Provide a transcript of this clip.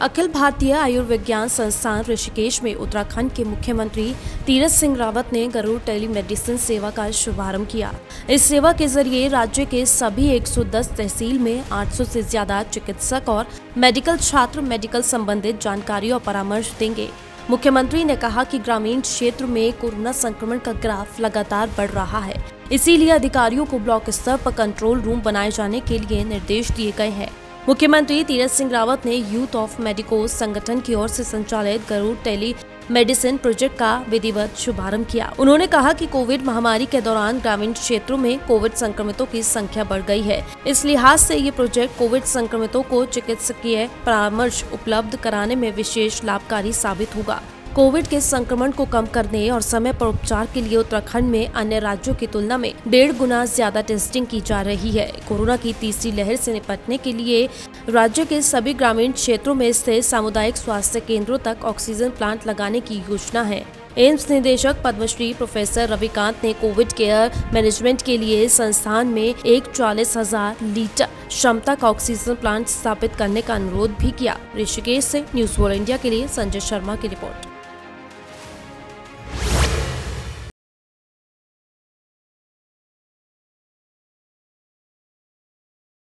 अखिल भारतीय आयुर्विज्ञान संस्थान ऋषिकेश में उत्तराखंड के मुख्यमंत्री तीरथ सिंह रावत ने गरुड़ टेलीमेडिसिन सेवा का शुभारंभ किया। इस सेवा के ज़रिए राज्य के सभी 110 तहसील में 800 से ज़्यादा चिकित्सक और मेडिकल छात्र मेडिकल संबंधित जानकारी और परामर्श देंगे। मुख्यमंत्री ने कहा कि ग्रामीण क्षेत्र में कोरोना संक्रमण का ग्राफ लगातार बढ़ रहा है। इसीलिए अधिकारियों को ब्लॉक स्तर पर कंट्रोल रूम बनाए जाने के लिए निर्देश दिए गए हैं। मुख्यमंत्री तीरथ सिंह रावत ने यूथ ऑफ़ मेडिको संगठन की ओर से संचालित गरुड़ टेली मेडिसिन प्रोजेक्ट का विधिवत शुभारंभ किया। उन्होंने कहा कि कोविड महामारी के दौरान ग्रामीण क्षेत्रों में कोविड संक्रमितों की संख्या बढ़ गई है। इस लिहाज से ये प्रोजेक्ट कोविड संक्रमितों को चिकित्सकीय परामर्श उपलब्ध कराने में विशेष लाभकारी साबित होगा। कोविड के संक्रमण को कम करने और समय पर उपचार के लिए उत्तराखंड में अन्य राज्यों की तुलना में डेढ़ गुना ज़्यादा टेस्टिंग की जा रही है। कोरोना की तीसरी लहर से निपटने के लिए राज्य के सभी ग्रामीण क्षेत्रों में स्थित सामुदायिक स्वास्थ्य केंद्रों तक ऑक्सीजन प्लांट लगाने की योजना है। एम्स निदेशक पद्मश्री प्रोफेसर रविकांत ने कोविड केयर मैनेजमेंट के लिए संस्थान में एक चालीस हज़ार लीटर क्षमता का ऑक्सीजन प्लांट स्थापित करने का अनुरोध भी किया। ऋषिकेश से न्यूज़ वर्ल्ड इंडिया के लिए संजय शर्मा की रिपोर्ट।